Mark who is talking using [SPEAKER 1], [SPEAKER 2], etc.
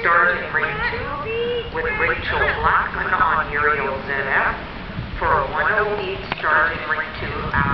[SPEAKER 1] starting ring two with Rachel Blackman on Uriel ZF for a 108 starting ring two. after